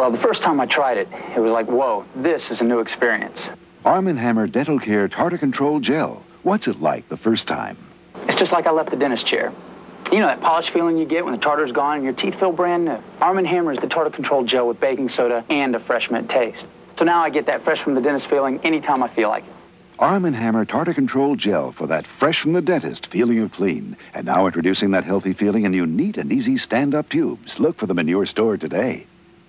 Well, the first time I tried it, it was like, whoa, this is a new experience. Arm & Hammer Dental Care Tartar Control Gel. What's it like the first time? It's just like I left the dentist chair. You know that polished feeling you get when the tartar's gone and your teeth feel brand new? Arm & Hammer is the tartar control gel with baking soda and a fresh mint taste. So now I get that fresh from the dentist feeling anytime I feel like it. Arm & Hammer Tartar Control Gel for that fresh from the dentist feeling of clean. And now introducing that healthy feeling in new neat and easy stand-up tubes. Look for them in your store today.